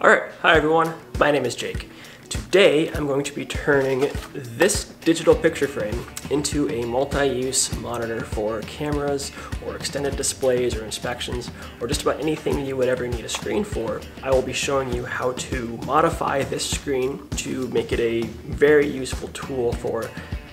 Alright, hi everyone, my name is Jake. Today I'm going to be turning this digital picture frame into a multi-use monitor for cameras or extended displays or inspections or just about anything you would ever need a screen for. I will be showing you how to modify this screen to make it a very useful tool for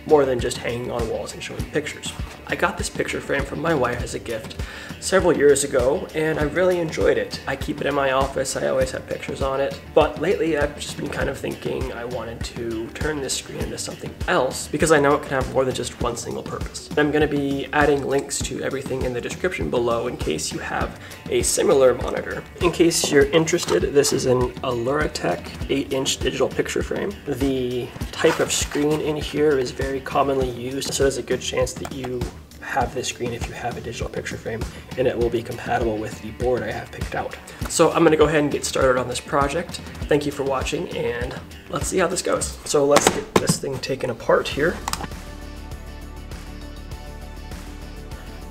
more than just hanging on walls and showing pictures. I got this picture frame from my wife as a gift several years ago and I really enjoyed it. I keep it in my office, I always have pictures on it, but lately I've just been kind of thinking I wanted to turn this screen into something else because I know it can have more than just one single purpose. I'm going to be adding links to everything in the description below in case you have a similar monitor. In case you're interested, this is an Aluratek 8-inch digital picture frame. The type of screen in here is very commonly used, so there's a good chance that you have this screen if you have a digital picture frame and it will be compatible with the board I have picked out. So I'm gonna go ahead and get started on this project. Thank you for watching and let's see how this goes. So let's get this thing taken apart here.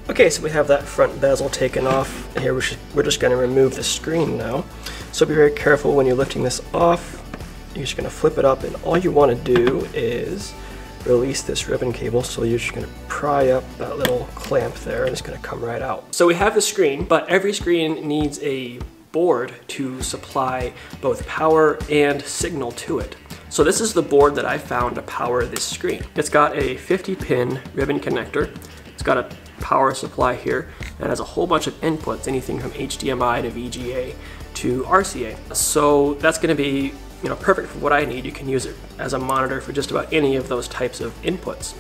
Okay, so we have that front bezel taken off. Here we're just gonna remove the screen now. So be very careful when you're lifting this off. You're just gonna flip it up and all you wanna do is release this ribbon cable. So you're just gonna pry up that little clamp there and it's gonna come right out. So we have the screen, but every screen needs a board to supply both power and signal to it. So this is the board that I found to power this screen. It's got a 50 pin ribbon connector. It's got a power supply here and has a whole bunch of inputs, anything from HDMI to VGA to RCA. So that's gonna be you know, perfect for what I need. You can use it as a monitor for just about any of those types of inputs.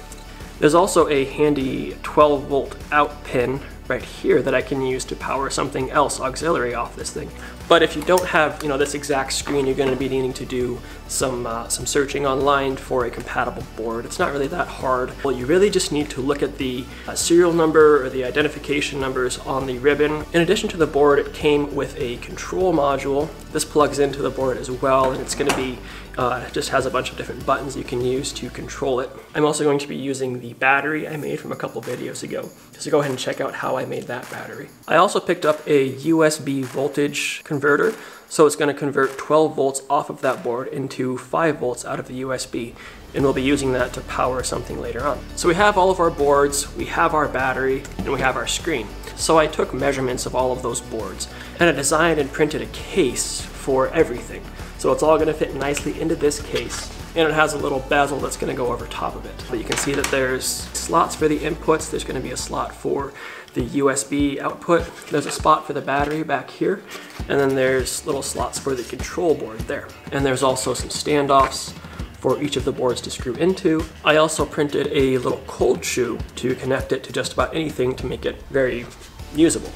There's also a handy 12 volt out pin right here that I can use to power something else auxiliary off this thing. But if you don't have you know this exact screen, you're going to be needing to do some uh, some searching online for a compatible board. It's not really that hard. Well, you really just need to look at the uh, serial number or the identification numbers on the ribbon. In addition to the board, it came with a control module. This plugs into the board as well, and it's going to be uh, just has a bunch of different buttons you can use to control it. I'm also going to be using the battery I made from a couple videos ago. So go ahead and check out how I made that battery. I also picked up a USB voltage converter. So it's going to convert 12 volts off of that board into 5 volts out of the USB. And we'll be using that to power something later on. So we have all of our boards, we have our battery, and we have our screen. So I took measurements of all of those boards and I designed and printed a case for everything. So it's all gonna fit nicely into this case and it has a little bezel that's gonna go over top of it. But you can see that there's slots for the inputs. There's gonna be a slot for the USB output. There's a spot for the battery back here. And then there's little slots for the control board there. And there's also some standoffs for each of the boards to screw into. I also printed a little cold shoe to connect it to just about anything to make it very usable.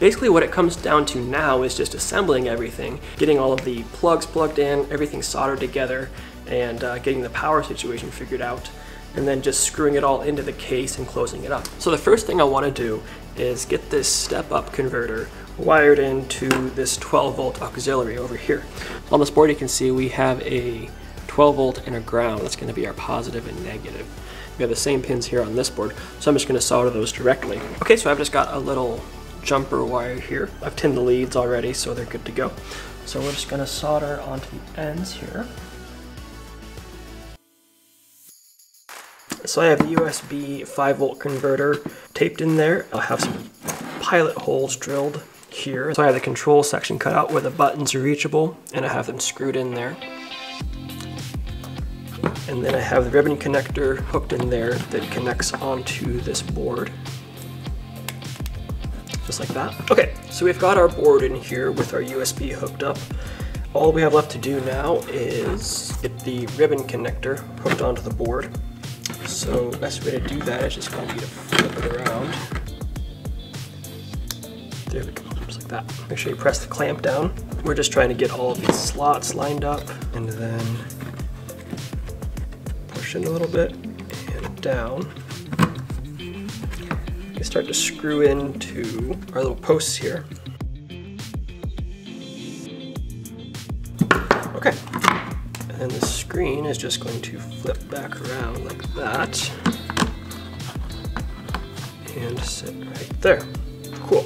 Basically what it comes down to now is just assembling everything, getting all of the plugs plugged in, everything soldered together, and uh, getting the power situation figured out, and then just screwing it all into the case and closing it up. So the first thing I want to do is get this step-up converter wired into this 12 volt auxiliary over here. On this board you can see we have a 12 volt and a ground. That's going to be our positive and negative. We have the same pins here on this board, so I'm just going to solder those directly. Okay, so I've just got a little jumper wire here. I've tinned the leads already, so they're good to go. So we're just gonna solder onto the ends here. So I have the USB 5 volt converter taped in there. I'll have some pilot holes drilled here. So I have the control section cut out where the buttons are reachable and I have them screwed in there. And then I have the ribbon connector hooked in there that connects onto this board just like that. Okay, so we've got our board in here with our USB hooked up. All we have left to do now is get the ribbon connector hooked onto the board. So best way to do that is just going to be to flip it around. There we go, just like that. Make sure you press the clamp down. We're just trying to get all of these slots lined up and then push in a little bit and down We start to screw into our little posts here. Okay, and the screen is just going to flip back around like that and sit right there. Cool.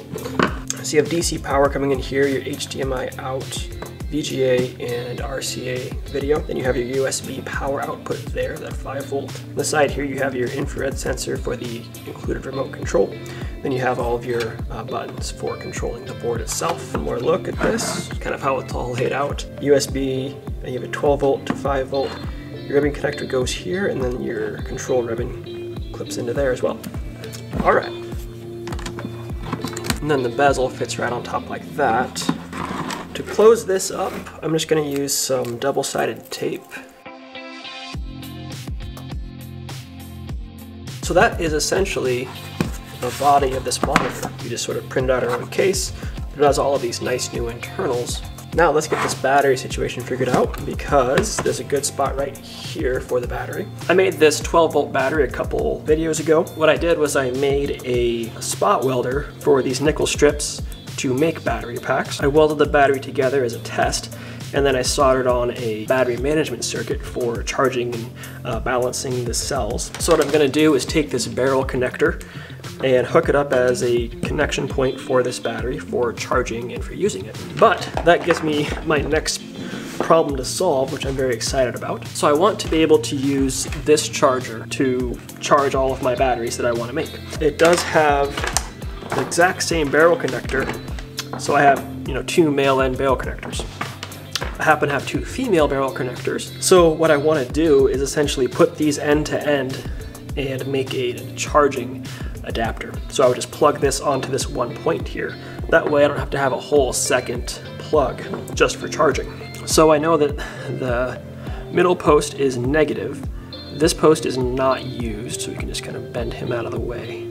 So you have DC power coming in here, your HDMI out, VGA and RCA video. Then you have your USB power output there, that 5 volt. On the side here you have your infrared sensor for the included remote control. Then you have all of your uh, buttons for controlling the board itself. One more look at this, kind of how it's all laid out. USB, and you have a 12 volt to 5 volt. Your ribbon connector goes here, and then your control ribbon clips into there as well. All right. And then the bezel fits right on top like that. To close this up, I'm just gonna use some double-sided tape. So that is essentially the body of this monitor. You just sort of print out our own case. It has all of these nice new internals. Now let's get this battery situation figured out because there's a good spot right here for the battery. I made this 12 volt battery a couple videos ago. What I did was I made a spot welder for these nickel strips to make battery packs. I welded the battery together as a test and then I soldered on a battery management circuit for charging and uh, balancing the cells. So what I'm gonna do is take this barrel connector and hook it up as a connection point for this battery for charging and for using it. But that gives me my next problem to solve, which I'm very excited about. So I want to be able to use this charger to charge all of my batteries that I want to make. It does have the exact same barrel connector, so I have you know two male end barrel connectors. I happen to have two female barrel connectors. So what I want to do is essentially put these end to end and make a charging adapter. So I would just plug this onto this one point here. That way I don't have to have a whole second plug just for charging. So I know that the middle post is negative. This post is not used, so we can just kind of bend him out of the way.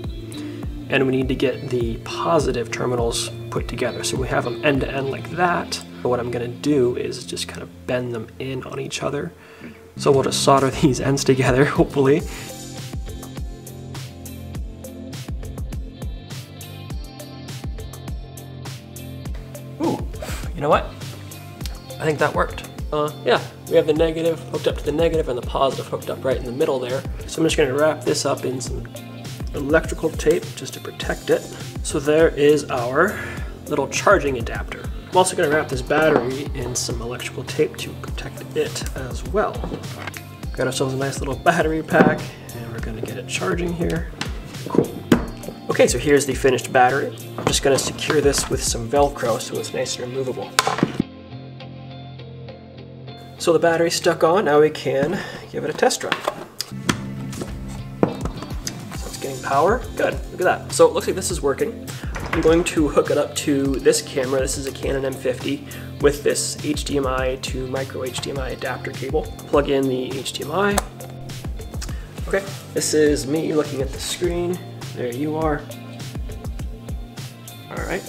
And we need to get the positive terminals put together. So we have them end to end like that. But what I'm gonna do is just kind of bend them in on each other. So we'll just solder these ends together, hopefully, Ooh, you know what? I think that worked. Uh, yeah, we have the negative hooked up to the negative and the positive hooked up right in the middle there. So I'm just gonna wrap this up in some electrical tape just to protect it. So there is our little charging adapter. I'm also gonna wrap this battery in some electrical tape to protect it as well. Got ourselves a nice little battery pack and we're gonna get it charging here. Cool. Okay, so here's the finished battery. I'm just gonna secure this with some Velcro so it's nice and removable. So the battery's stuck on, now we can give it a test drive. So it's getting power, good, look at that. So it looks like this is working. I'm going to hook it up to this camera, this is a Canon M50, with this HDMI to micro HDMI adapter cable. Plug in the HDMI. Okay, this is me looking at the screen. There you are. All right.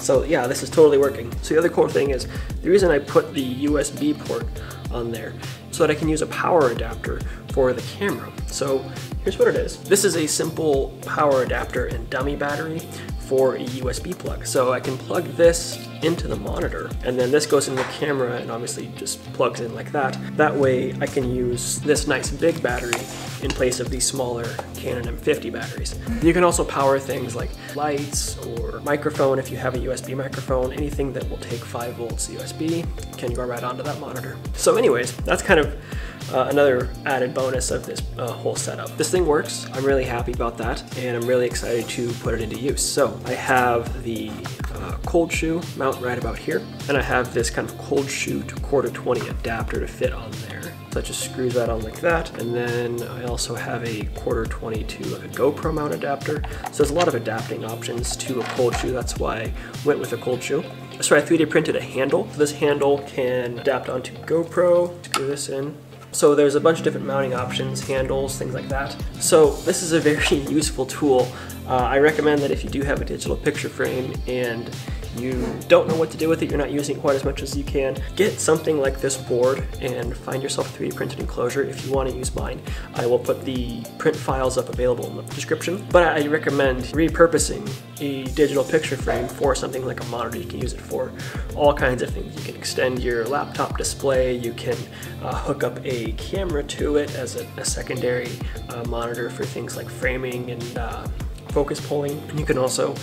So yeah, this is totally working. So the other cool thing is, the reason I put the USB port on there, so that I can use a power adapter for the camera. So here's what it is. This is a simple power adapter and dummy battery for a USB plug. So I can plug this into the monitor and then this goes in the camera and obviously just plugs in like that. That way I can use this nice big battery in place of these smaller Canon M50 batteries. You can also power things like lights or microphone if you have a USB microphone, anything that will take 5 volts USB can go right onto that monitor. So anyways, that's kind of uh, another added bonus of this uh, whole setup. This thing works, I'm really happy about that, and I'm really excited to put it into use. So I have the uh, cold shoe mount right about here, and I have this kind of cold shoe to quarter 20 adapter to fit on there. So that just screws that on like that, and then I also have a quarter 20 to like a GoPro mount adapter. So there's a lot of adapting options to a cold shoe, that's why I went with a cold shoe. So I 3D printed a handle. So this handle can adapt onto GoPro, screw this in, so there's a bunch of different mounting options, handles, things like that. So this is a very useful tool. Uh, I recommend that if you do have a digital picture frame and you don't know what to do with it, you're not using it quite as much as you can, get something like this board and find yourself a 3D printed enclosure if you want to use mine. I will put the print files up available in the description, but I recommend repurposing a digital picture frame for something like a monitor. You can use it for all kinds of things. You can extend your laptop display, you can uh, hook up a camera to it as a, a secondary uh, monitor for things like framing and uh, focus pulling. And you can also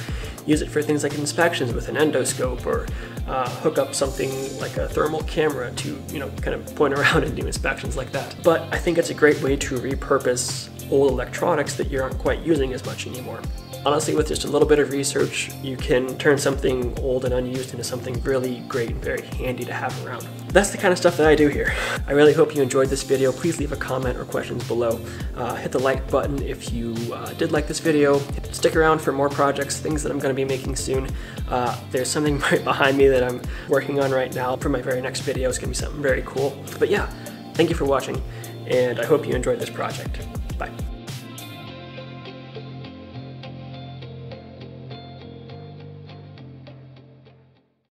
use it for things like inspections with an endoscope or uh, hook up something like a thermal camera to, you know, kind of point around and do inspections like that. But I think it's a great way to repurpose old electronics that you aren't quite using as much anymore. Honestly, with just a little bit of research, you can turn something old and unused into something really great and very handy to have around. That's the kind of stuff that I do here. I really hope you enjoyed this video. Please leave a comment or questions below. Uh, hit the like button if you uh, did like this video. Stick around for more projects, things that I'm going to be making soon. Uh, there's something right behind me that I'm working on right now for my very next video. It's going to be something very cool. But yeah, thank you for watching, and I hope you enjoyed this project. Bye.